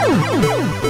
Boom! Boom! Boom!